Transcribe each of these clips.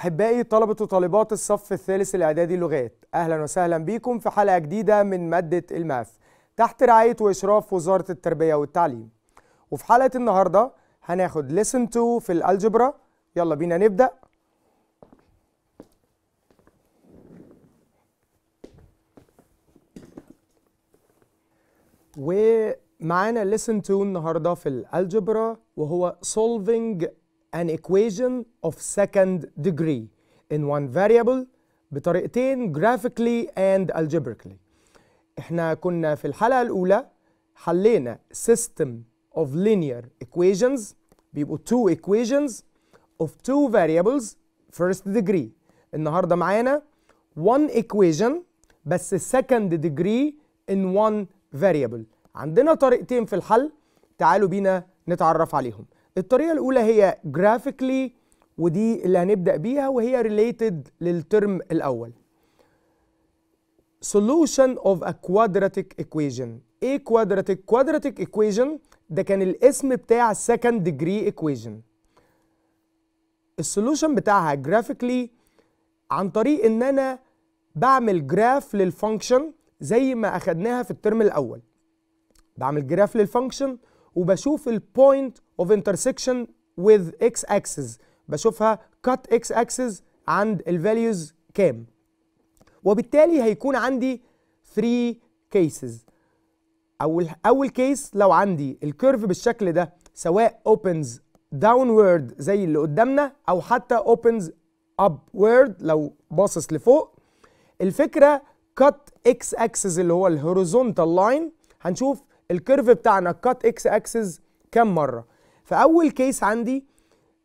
أحبائي طلبة وطالبات الصف الثالث الإعدادي لغات أهلا وسهلا بكم في حلقة جديدة من مادة الماث تحت رعاية وإشراف وزارة التربية والتعليم. وفي حلقة النهاردة هناخد lesson 2 في الألجبرا. يلا بينا نبدأ. ومعانا lesson 2 النهاردة في الألجبرا وهو solving an equation of second degree in one variable بطريقتين graphically and algebraically إحنا كنا في الحلقة الأولى حلينا system of linear equations بيبقوا two equations of two variables first degree النهاردة معانا one equation بس second degree in one variable عندنا طريقتين في الحل تعالوا بينا نتعرف عليهم الطريقة الأولى هي graphically ودي اللي هنبدأ بيها وهي related للترم الأول. Solution of a quadratic equation. إيه quadratic quadratic equation ده كان الاسم بتاع second degree equation. ال solution بتاعها graphically عن طريق إن أنا بعمل graph لل function زي ما أخدناها في الترم الأول. بعمل graph لل function وبشوف ال point of intersection with x axis. بشوفها cut x axis عند ال values كام. وبالتالي هيكون عندي 3 cases. اول أول case لو عندي ال curve بالشكل ده سواء opens downward زي اللي قدامنا أو حتى opens upward لو باصص لفوق. الفكرة cut x axis اللي هو ال horizontal line هنشوف ال curve بتاعنا cut x axis كم مرة؟ فاول case عندي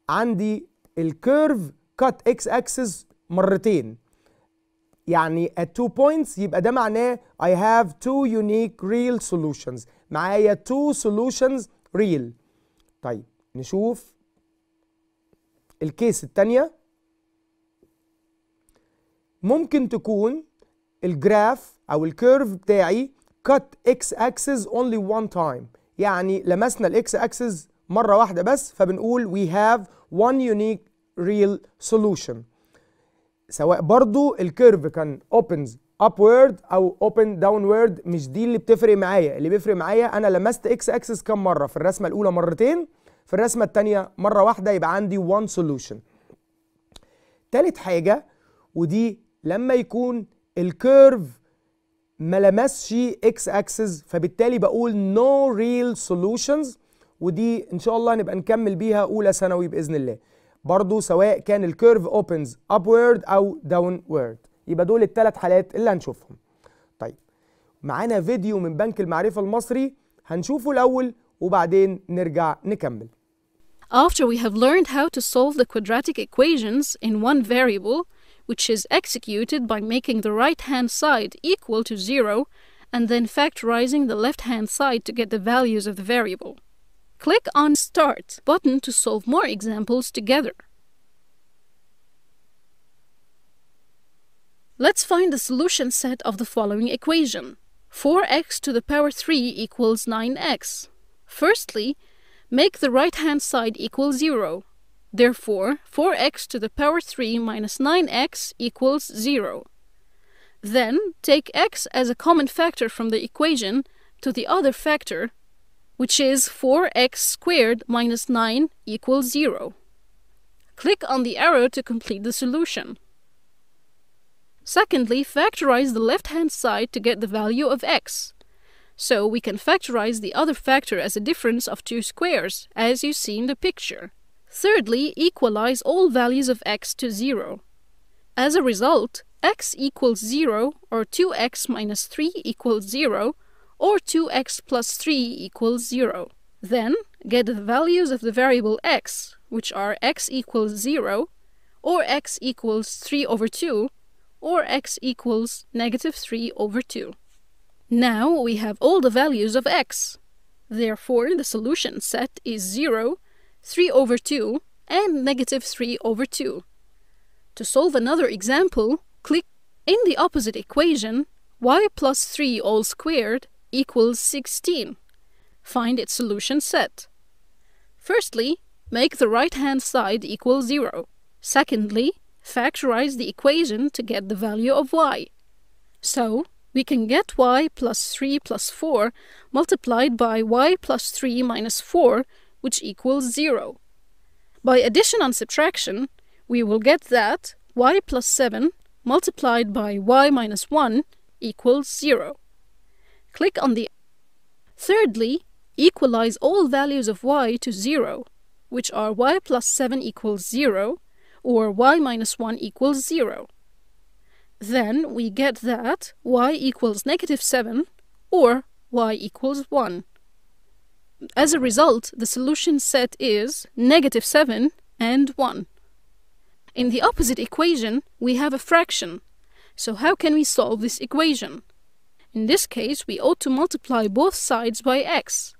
عندي ال curve cut x axis مرتين. يعني at two points يبقى ده معناه I have two unique real solutions. معايا two solutions real. طيب نشوف ال case التانية. ممكن تكون ال graph أو ال curve بتاعي cut x axis only one time. يعني لمسنا ال x axis مرة واحدة بس فبنقول we have one unique real solution. سواء برضو ال curve كان opens upward أو open downward مش دي اللي بتفرق معايا. اللي بيفرق معايا أنا لمست إكس اكسس كم مرة؟ في الرسمة الأولى مرتين في الرسمة الثانية مرة واحدة يبقى عندي one solution. تالت حاجة ودي لما يكون ال curve ما لمسش إكس اكسس فبالتالي بقول no real solutions ودي إن شاء الله نبقى نكمل بيها أولى ثانوي بإذن الله. برضو سواء كان ال curve opens upward أو downward يبقى دول الثلاث حالات اللي هنشوفهم. طيب معانا فيديو من بنك المعرفة المصري هنشوفه الأول وبعدين نرجع نكمل. After we have learned how to solve the quadratic equations in one variable, which is executed by making the right-hand side equal to zero and then factorizing the left-hand side to get the values of the variable. Click on Start button to solve more examples together. Let's find the solution set of the following equation. 4x to the power 3 equals 9x. Firstly, make the right-hand side equal 0. Therefore, 4x to the power 3 minus 9x equals 0. Then, take x as a common factor from the equation to the other factor, which is 4x squared minus 9 equals 0. Click on the arrow to complete the solution. Secondly, factorize the left-hand side to get the value of x. So we can factorize the other factor as a difference of two squares, as you see in the picture. Thirdly, equalize all values of x to 0. As a result, x equals 0 or 2x minus 3 equals 0 or 2x plus 3 equals 0. Then, get the values of the variable x, which are x equals 0 or x equals 3 over 2 or x equals negative 3 over 2. Now we have all the values of x. Therefore, the solution set is 0, 3 over 2, and negative 3 over 2. To solve another example, click in the opposite equation, y plus 3 all squared equals 16. Find its solution set. Firstly, make the right-hand side equal 0. Secondly, factorize the equation to get the value of y. So, we can get y plus 3 plus 4 multiplied by y plus 3 minus 4, which equals 0. By addition and subtraction, we will get that y plus 7 multiplied by y minus 1 equals 0. Click on the Thirdly, equalize all values of y to 0, which are y plus 7 equals 0 or y minus 1 equals 0. Then we get that y equals negative 7 or y equals 1. As a result, the solution set is negative 7 and 1. In the opposite equation, we have a fraction. So how can we solve this equation? In this case, we ought to multiply both sides by x.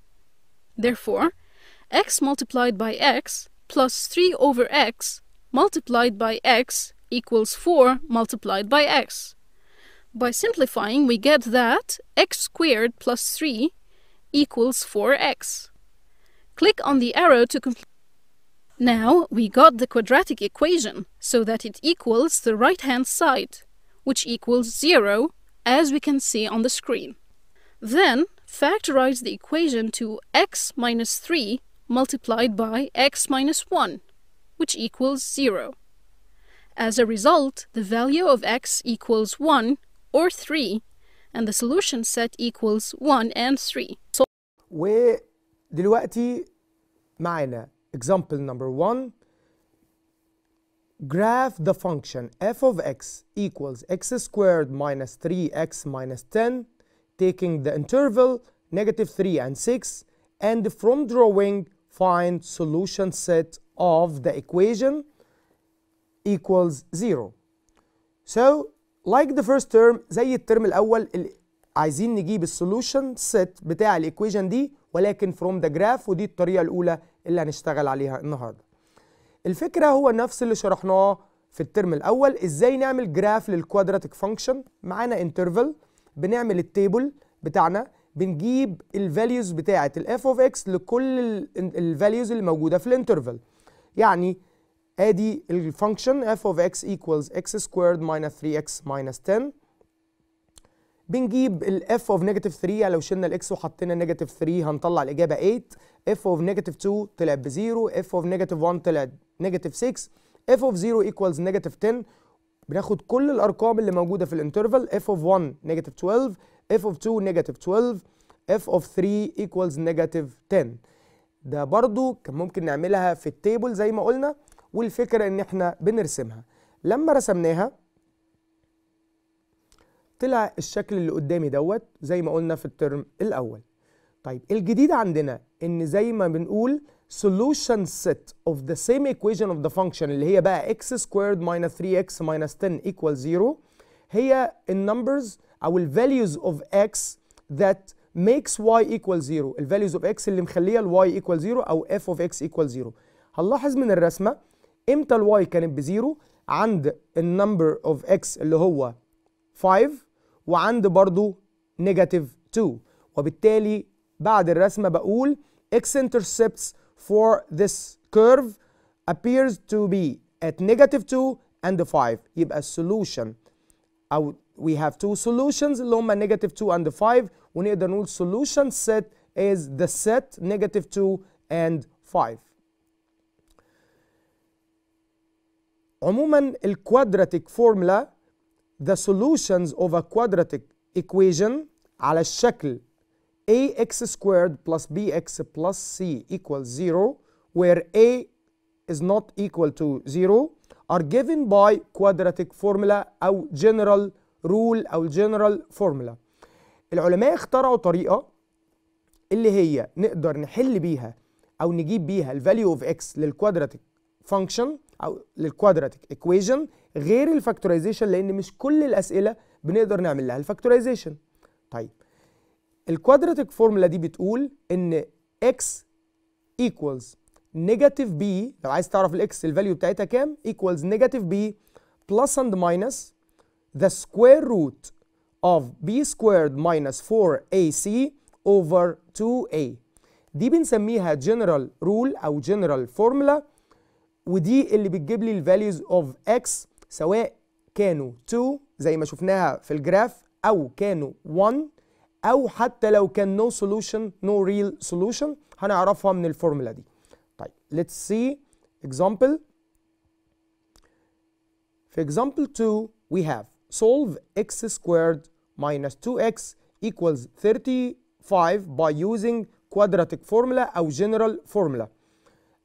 Therefore, x multiplied by x plus 3 over x multiplied by x equals 4 multiplied by x. By simplifying, we get that x squared plus 3 equals 4x. Click on the arrow to complete. Now we got the quadratic equation so that it equals the right-hand side, which equals 0, as we can see on the screen. Then factorize the equation to x minus 3 multiplied by x minus 1, which equals 0. As a result, the value of x equals 1 or 3, and the solution set equals 1 and 3. So ودلوقتي معانا example number 1 graph the function f of x equals x squared minus 3x minus 10 taking the interval negative 3 and 6 and from drawing find solution set of the equation equals 0 so like the first term زي الترم الأول ال- عايزين نجيب السولوشن set بتاع الايكويشن دي ولكن from the graph ودي الطريقة الأولى اللي هنشتغل عليها النهارده. الفكرة هو نفس اللي شرحناه في الترم الأول إزاي نعمل graph لل quadratic function معانا interval بنعمل ال table بتاعنا بنجيب ال values بتاعة ال f of x لكل ال values اللي موجودة في ال interval يعني ادي ال function f of x equals x squared minus 3 x minus 10 بنجيب ال f of negative 3 لو شلنا ال x وحطينا negative 3 هنطلع الإجابة 8 f of negative 2 طلع ب zero f of negative 1 طلع negative 6 f of 0 equals negative 10 بناخد كل الأرقام اللي موجودة في ال interval f of 1 negative 12 f of 2 negative 12 f of 3 equals negative 10 ده برضو كان ممكن نعملها في ال table زي ما قلنا. والفكرة إن إحنا بنرسمها. لما رسمناها طلع الشكل اللي قدامي دوت زي ما قلنا في الترم الأول. طيب الجديد عندنا إن زي ما بنقول solution set of the same equation of the function اللي هي بقى x squared minus 3x minus 10 equals 0 هي ال numbers أو ال values of x that makes y equal 0 ال values of x اللي مخلية ال y equal 0 أو f of x equal 0 هنلاحظ من الرسمة امتى ال y كانت بزيرو عند النمبر of x اللي هو 5 وعند برضو نيجاتيف 2 وبالتالي بعد الرسمه بقول x intercepts for this curve appears to be at negative 2 and 5 يبقى السولوشن او we have two solutions اللي هم negative 2 and 5 ونقدر نقول solution set is the set negative 2 and 5 عموما الكوادراتيك فورمولا the solutions of a quadratic equation على الشكل ax squared plus bx plus c equals 0 where a is not equal to 0 are given by quadratic formula أو general rule أو general formula العلماء اخترعوا طريقة اللي هي نقدر نحل بيها أو نجيب بيها ال value of x لل quadratic function أو لل quadratic equation غير ال factorization لأن مش كل الأسئلة بنقدر نعمل لها ال factorization طيب ال quadratic formula دي بتقول إن x equals negative b لو عايز تعرف ال x ال value بتاعتها كام؟ equals negative b plus and minus the square root of b squared minus 4ac over 2a دي بنسميها general rule أو general formula. ودي اللي بتجيب لي الفاليوز of x سواء كانوا 2 زي ما شفناها في الجراف او كانوا 1 او حتى لو كان no solution no real solution هنعرفها من الفورمولا دي طيب let's see example في example 2 we have solve x squared minus 2x equals 35 by using quadratic formula او general formula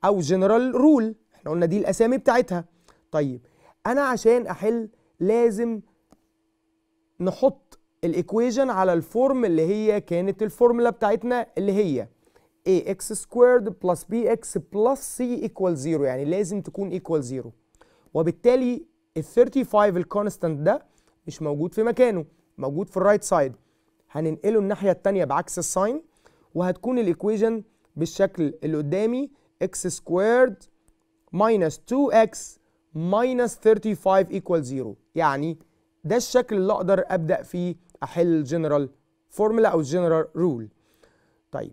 او general rule إحنا قلنا دي الأسامي بتاعتها. طيب أنا عشان أحل لازم نحط ال equation على ال form اللي هي كانت الفورمولا بتاعتنا اللي هي ax squared plus bx plus c equals 0 يعني لازم تكون equal 0 وبالتالي ال 35 ال constant ده مش موجود في مكانه موجود في ال right side هننقله الناحية الثانية بعكس ال sign وهتكون ال equation بالشكل اللي قدامي x squared minus 2x minus 35 equals 0 يعني ده الشكل اللي أقدر أبدأ فيه أحل ال general formula أو ال general rule طيب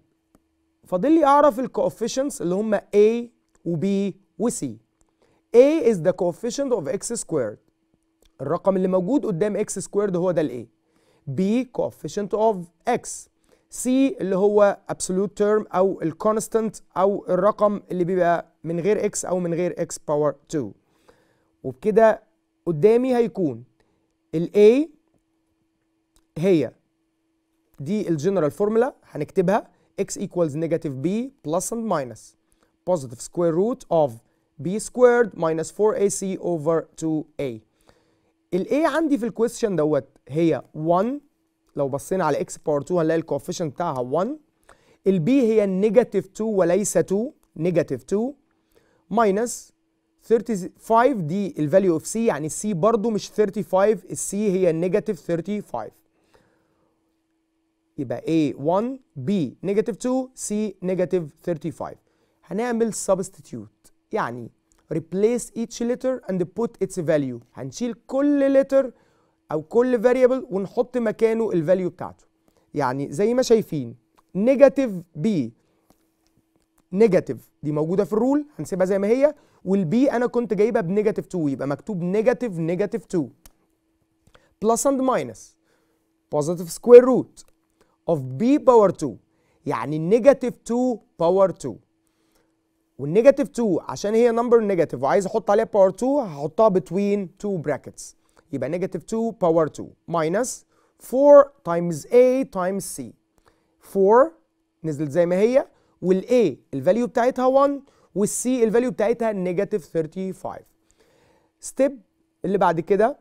فاضل لي أعرف ال coefficients اللي هم a و b و c. A is the coefficient of x squared. الرقم اللي موجود قدام x squared هو ده ال a. B coefficient of x. C اللي هو absolute term أو ال constant أو الرقم اللي بيبقى من غير x أو من غير x power 2 وبكده قدامي هيكون ال A هي دي ال general formula هنكتبها. X equals negative b plus and minus. Positive square root of b squared minus 4ac over 2a ال A عندي في ال question دوت هي 1 لو بصينا على x power 2 هنلاقي ال coefficient بتاعها 1 ال B هي negative 2 وليس 2 negative 2 minus 35 دي ال value of c يعني السي برضو مش 35 ال c هي negative 35 يبقى A 1 B negative 2 C negative 35 هنعمل substitute. يعني replace each letter and put its value. هنشيل كل letter أو كل variable ونحط مكانه ال value بتاعته. يعني زي ما شايفين negative B negative دي موجودة في ال rule هنسيبها زي ما هي. وال B أنا كنت جايبها ب negative 2 يبقى مكتوب negative negative 2 plus and minus positive square root of b power 2 يعني negative 2 power 2 وال negative 2 عشان هي number negative وعايز أحط عليها power 2 هحطها between 2 brackets يبقى negative 2 power 2 minus 4 times A times C. 4 نزلت زي ما هي. وال A ال value بتاعتها 1 وال C ال value بتاعتها negative 35 step اللي بعد كده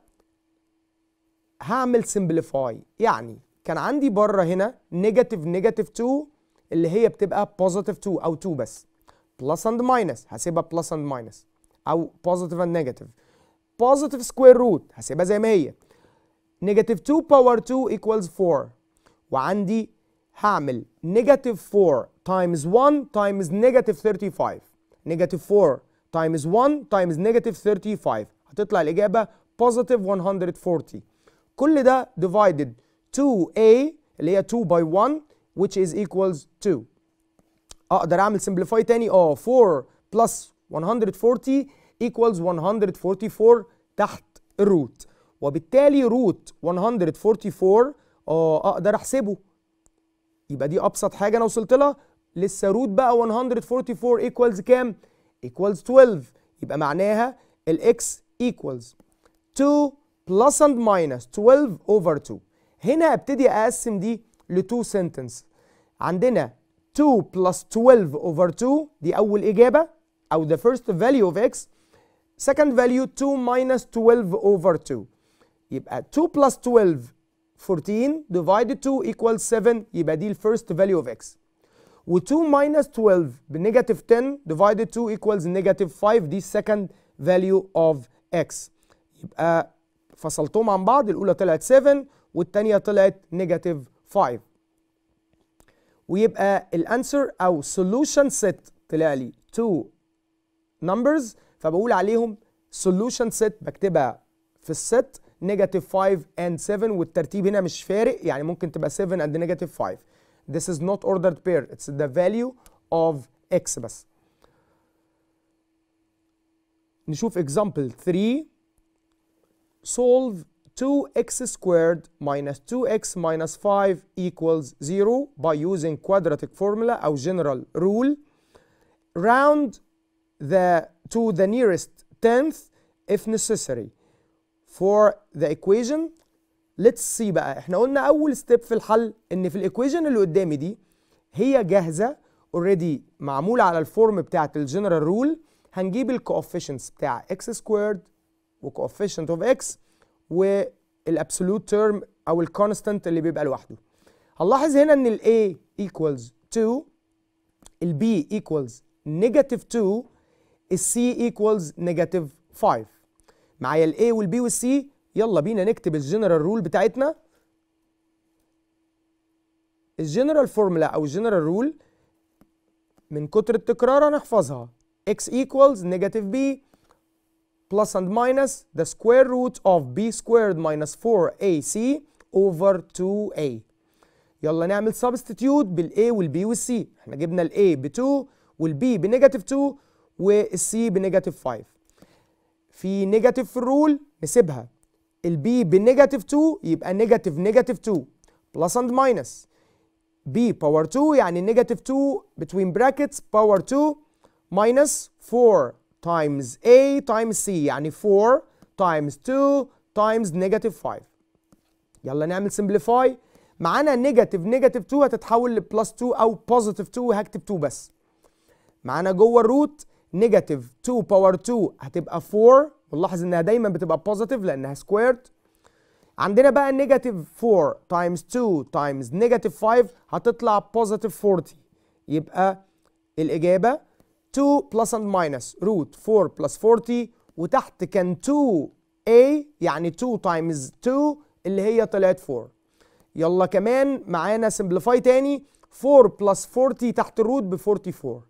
هعمل simplify يعني كان عندي بره هنا negative negative 2 اللي هي بتبقى positive 2 أو 2 بس. plus and minus هسيبها plus and minus أو positive and negative positive square root هسيبها زي ما هي. negative 2 power 2 equals 4 وعندي هعمل negative 4 times 1 times negative 35 negative 4 times 1 times negative 35 هتطلع الإجابة positive 140 كل ده divided 2a اللي هي 2 by 1 which is equals 2 أقدر أعمل simplify تاني اه 4 plus 140 equals 144 تحت الروت وبالتالي روت 144 اه أقدر أحسبه يبقى دي ابسط حاجه انا وصلت لها لسه root بقى 144 equals كام؟ equals 12 يبقى معناها ال x equals 2 plus and minus 12 over 2 هنا ابتدي أقسم دي ل 2 sentence عندنا 2 plus 12 over 2 دي أول إجابة. أو the first value of x. Second value 2 minus 12 over 2 يبقى 2 plus 12 14 divided 2 equals 7 يبقى دي ال first value of x. و 2 minus 12 ب negative 10 divided 2 equals negative 5 دي second value of x. يبقى فصلتهم عن بعض الأولى طلعت 7 والثانيه طلعت negative 5 ويبقى ال answer أو solution set طلع لي 2 numbers فبقول عليهم solution set بكتبها في الست نيجاتيف 5 and 7 والترتيب هنا مش فارق يعني ممكن تبقى 7 and نيجاتيف 5 this is not ordered pair it's the value of x بس نشوف example 3 solve 2x squared minus 2x minus 5 equals 0 by using quadratic formula أو general rule round the to the nearest tenth if necessary for the equation let's see بقى. إحنا قلنا أول step في الحل إن في ال equation اللي قدامي دي هي جاهزة already معمولة على ال form بتاعت ال general rule هنجيب ال coefficients بتاع x squared و coefficient of x وال absolute term أو ال constant اللي بيبقى لوحده. هنلاحظ هنا إن ال a equals 2 ال b equals negative 2 ال c equals negative 5 معايا ال A وال B C يلا بينا نكتب ال general rule بتاعتنا. ال general formula أو ال general rule من كتر التكرار هنحفظها. X equals negative b plus and minus the square root of b squared minus 4ac over 2a يلا نعمل substitute بال A وال B وال C. إحنا جبنا ال A ب 2 وال B ب negative 2 وال C ب negative 5 في negative في ال rule نسيبها. ال B ب negative 2 يبقى negative negative 2 plus and minus b power 2 يعني negative 2 between brackets power 2 minus 4 times a times c يعني 4 times 2 times negative 5 يلا نعمل simplify معانا negative negative 2 هتتحول ل plus 2 أو positive 2 هكتب 2 بس. معانا جوه ال root negative 2 power 2 هتبقى 4 ونلاحظ إنها دايما بتبقى positive لأنها squared عندنا بقى negative 4 times 2 times negative 5 هتطلع positive 40 يبقى الإجابة 2 plus and minus root 4 plus 40 وتحت كان 2a يعني 2 times 2 اللي هي طلعت 4 يلا كمان معانا simplify تاني 4 plus 40 تحت ال root ب 44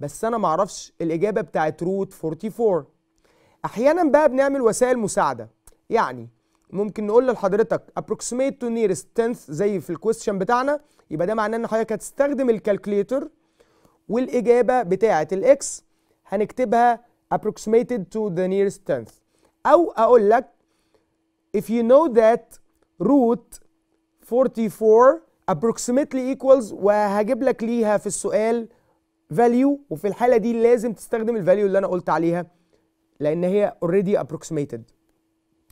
بس أنا معرفش الإجابة بتاعت root 44 أحيانا بقى بنعمل وسائل مساعدة. يعني ممكن نقول لحضرتك approximate to nearest tenth زي في ال question بتاعنا يبقى ده معناه إن حضرتك هتستخدم ال calculator والإجابة بتاعة ال x هنكتبها approximated to the nearest tenth. أو أقول لك if you know that root 44 approximately equals وهجيب لك ليها في السؤال value وفي الحالة دي لازم تستخدم ال value اللي أنا قلت عليها. لأن هي already approximated.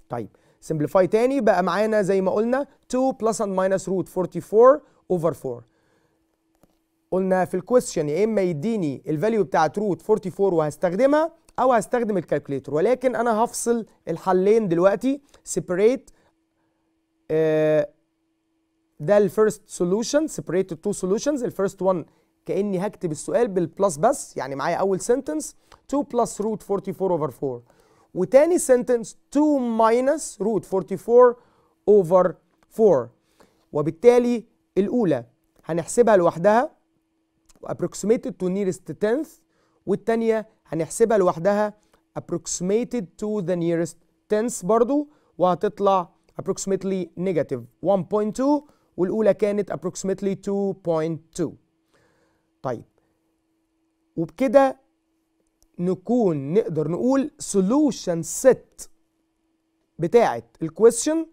طيب simplify تاني بقى معانا زي ما قلنا 2 plus and minus root 44 over 4 قلنا في ال question يا إما يديني ال value بتاعت روت 44 وهستخدمها أو هستخدم ال calculator ولكن أنا هفصل الحلين دلوقتي separate آه ده ال first solution the two solutions ال first one كأني هكتب السؤال بال plus بس يعني معايا أول sentence 2 plus root 44 over 4 وتاني sentence 2 minus root 44 over 4 وبالتالي الأولى هنحسبها لوحدها approximated to nearest tenth والتانية هنحسبها لوحدها approximated to the nearest tenth برضو وهتطلع approximately negative 1.2 والأولى كانت approximately 2.2 طيب. وبكده نكون نقدر نقول solution set بتاعة ال question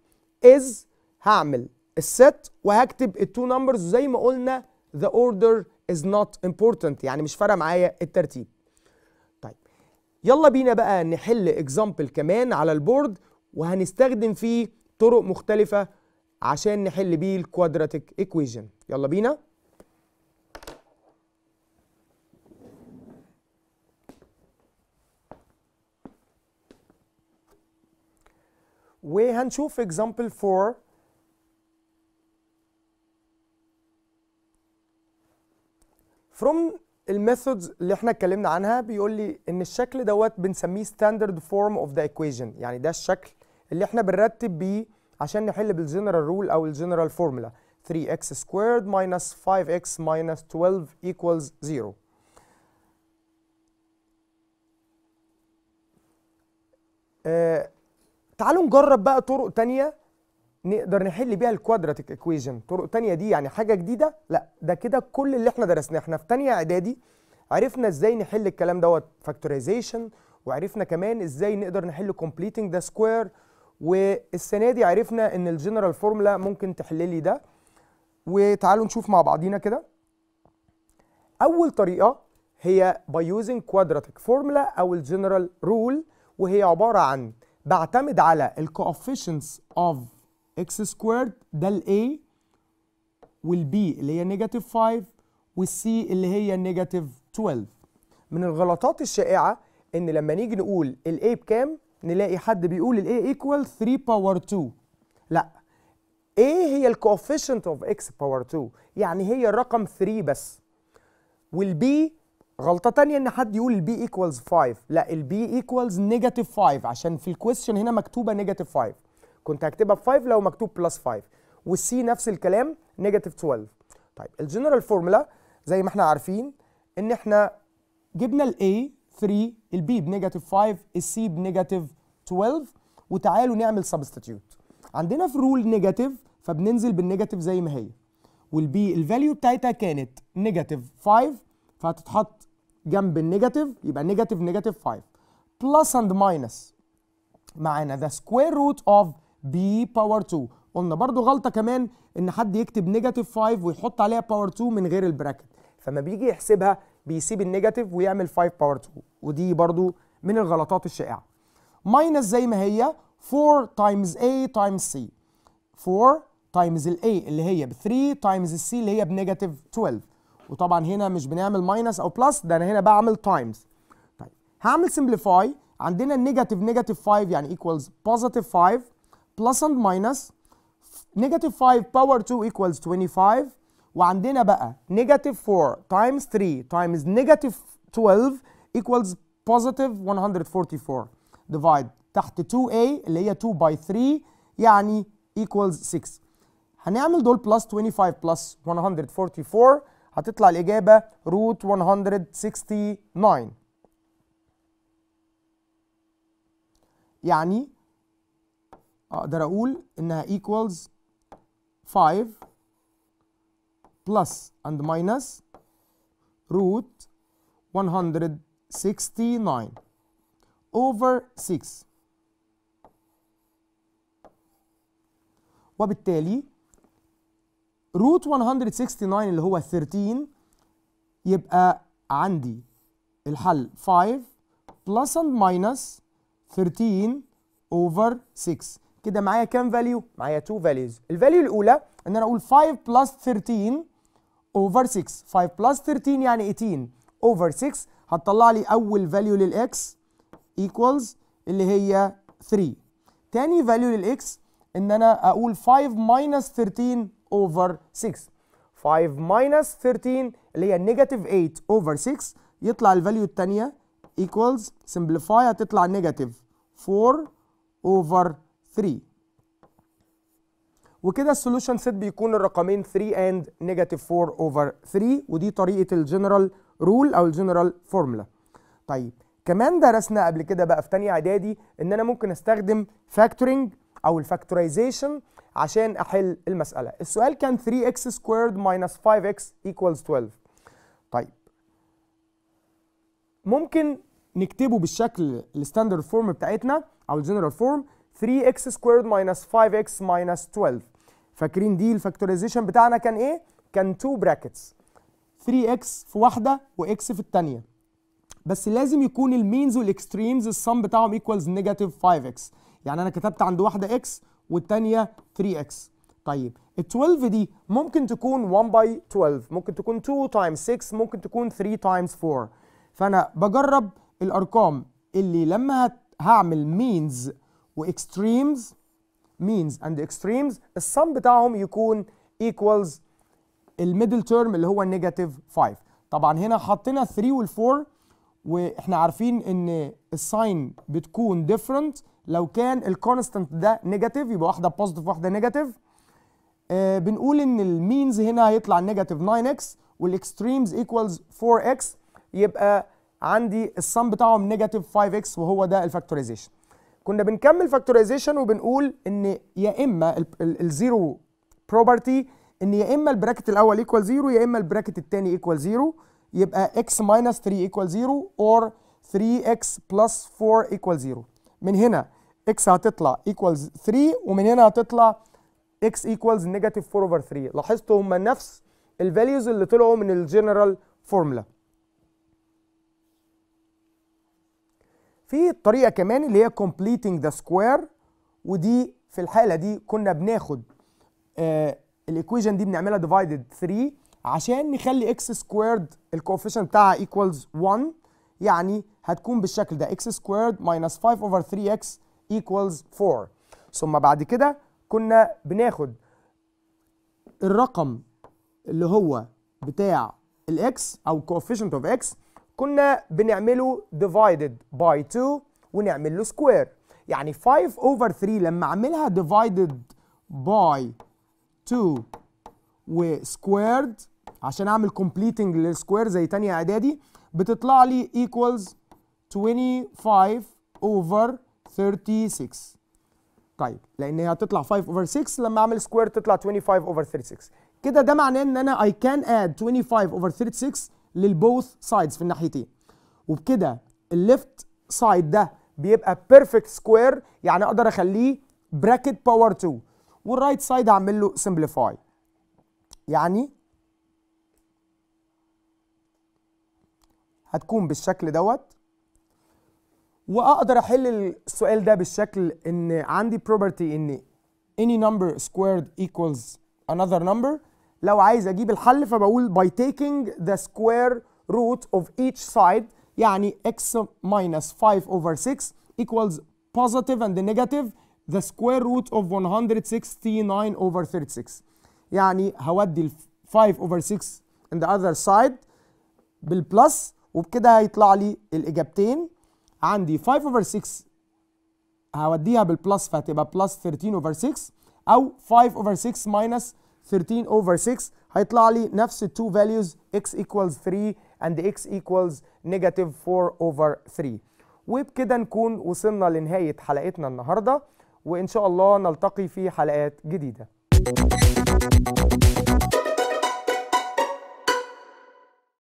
is هعمل ال set وهكتب ال two numbers زي ما قلنا the order is not important يعني مش فارقة معايا الترتيب. طيب. يلا بينا بقى نحل example كمان على ال board وهنستخدم فيه طرق مختلفة عشان نحل بيه ال quadratic equation يلا بينا. وهنشوف example 4 from ال methods اللي إحنا اتكلمنا عنها بيقول لي إن الشكل دوت بنسميه standard form of the equation يعني ده الشكل اللي إحنا بنرتب بيه عشان نحل بال general rule أو ال general formula 3x squared minus 5x minus 12 equals 0 آه تعالوا نجرب بقى طرق تانية نقدر نحل بيها ال quadratic equation طرق تانية دي يعني حاجة جديدة؟ لا ده كده كل اللي إحنا درسناه. إحنا في تانية إعدادي عرفنا إزاي نحل الكلام دوت factorization وعرفنا كمان إزاي نقدر نحل completing the square والسنة دي عرفنا إن ال general formula ممكن تحل لي ده. وتعالوا نشوف مع بعضينا كده. أول طريقة هي by using quadratic formula أو ال general rule وهي عبارة عن بعتمد على ال coefficients of x squared ده ال a وال b اللي هي negative 5 وال c اللي هي negative 12 من الغلطات الشائعة إن لما نيجي نقول ال a بكام نلاقي حد بيقول ال a equal 3 power 2 لا a هي ال coefficient of x power 2 يعني هي الرقم 3 بس. وال b غلطة تانية إن حد يقول ال b equals 5 لا ال b equals negative 5 عشان في ال question هنا مكتوبة negative 5 كنت هكتبها ب 5 لو مكتوب plus 5 والسي نفس الكلام negative 12 طيب ال general formula زي ما إحنا عارفين إن إحنا جبنا ال a 3 ال b ب negative 5 ال c ب negative 12 وتعالوا نعمل substitute عندنا في rule negative فبننزل بال negative زي ما هي. وال b ال value بتاعتها كانت negative 5 فهتتحط جنب ال negative يبقى negative negative 5 plus and minus معانا the square root of b power 2 قلنا برضو غلطة كمان إن حد يكتب negative 5 ويحط عليها power 2 من غير ال bracket فما بيجي يحسبها بيسيب ال negative ويعمل 5 power 2 ودي برضو من الغلطات الشائعة. minus زي ما هي 4 times A times C. 4 times ال A اللي هي ب 3 times ال C اللي هي ب negative 12 وطبعا هنا مش بنعمل minus أو plus ده أنا هنا بعمل times طيب هعمل simplify عندنا ال negative negative 5 يعني equals positive 5 plus and minus negative 5 power 2 equals 25 وعندنا بقى negative 4 times 3 times negative 12 equals positive 144 divide تحت 2a اللي هي 2 by 3 يعني equals 6 هنعمل دول plus 25 plus 144 هتطلع الإجابة روت 169 يعني أقدر أقول إنها equals 5 plus and minus root 169 over 6 وبالتالي root 169 اللي هو 13 يبقى عندي الحل 5 plus and minus 13 over 6 كده معايا كام value؟ معايا 2 values. ال value الأولى إن أنا أقول 5 plus 13 over 6 5 plus 13 يعني 18 over 6 هتطلع لي أول value لل x equals اللي هي 3 تاني value لل x إن أنا أقول 5 minus 13 over 6 5 minus 13 اللي هي negative 8 over 6 يطلع ال value الثانية equals simplify هتطلع negative 4 over 3 وكده ال solution set بيكون الرقمين 3 and negative 4 over 3 ودي طريقة الجنرال rule أو ال general formula طيب كمان درسنا قبل كده بقى في تانية إعدادي إن أنا ممكن أستخدم factoring أو ال factorization عشان أحل المسألة. السؤال كان 3x squared minus 5x equals 12 طيب. ممكن نكتبه بالشكل ال standard form بتاعتنا أو ال general form 3x squared minus 5x minus 12 فاكرين دي ال factorization بتاعنا كان إيه؟ كان 2 brackets 3x في واحدة وx في الثانية بس لازم يكون ال means وال extremes ال sum بتاعهم equals negative 5x يعني أنا كتبت عند واحدة x والثانيه 3x طيب ال 12 دي ممكن تكون 1 by 12 ممكن تكون 2 times 6 ممكن تكون 3 times 4 فأنا بجرب الأرقام اللي لما هعمل means و extremes means and extremes السم بتاعهم يكون equals ال middle term اللي هو negative 5 طبعا هنا حطينا 3 وال4 وإحنا عارفين إن ال sign بتكون different لو كان ال constant ده negative يبقى واحدة positive واحدة negative آه بنقول إن ال means هنا هيطلع negative 9x وال extremes equals 4x يبقى عندي ال sum بتاعهم negative 5x وهو ده ال factorization كنا بنكمل factorization وبنقول إن يا إما ال zero property إن يا إما ال bracket الأول equal 0 يا إما ال bracket الثاني equal 0 يبقى x minus 3 equal 0 or 3x plus 4 equal 0 من هنا x هتطلع equals 3 ومن هنا هتطلع x equals negative 4 over 3 لاحظتوا هم نفس ال values اللي طلعوا من ال general formula في طريقة كمان اللي هي completing the square ودي في الحالة دي كنا بناخد آه ال equation دي بنعملها divided 3 عشان نخلي x squared ال coefficient بتاعها equals 1 يعني هتكون بالشكل ده x squared minus 5 over 3x equals 4 ثم بعد كده كنا بناخد الرقم اللي هو بتاع ال x أو coefficient of x كنا بنعمله divided by 2 ونعمل له square. يعني 5 over 3 لما أعملها divided by 2 و squared عشان أعمل completing لل square زي تانية إعدادي بتطلع لي equals 25 over 36 طيب لأن هي هتطلع 5 over 6 لما أعمل square تطلع 25 over 36 كده ده معناه إن أنا I can add 25 over 36 لل both sides في الناحيتين. وبكده ال left side ده بيبقى perfect square يعني أقدر أخليه bracket power 2 وال right side اعمل له simplify يعني هتكون بالشكل دوت واقدر احل السؤال ده بالشكل ان عندي property ان any number squared equals another number لو عايز أجيب الحل فبقول by taking the square root of each side يعني x minus 5 over 6 equals positive and negative the square root of 169 over 36 يعني هودي ال 5 over 6 in the other side بالبلس وبكده هيطلع لي الاجابتين عندي 5 over 6 هوديها بال plus فهتبقى plus 13 over 6 أو 5 over 6 minus 13 over 6 هيطلع لي نفس ال two values x equals 3 and x equals negative 4 over 3 وبكده نكون وصلنا لنهاية حلقتنا النهاردة وإن شاء الله نلتقي في حلقات جديدة.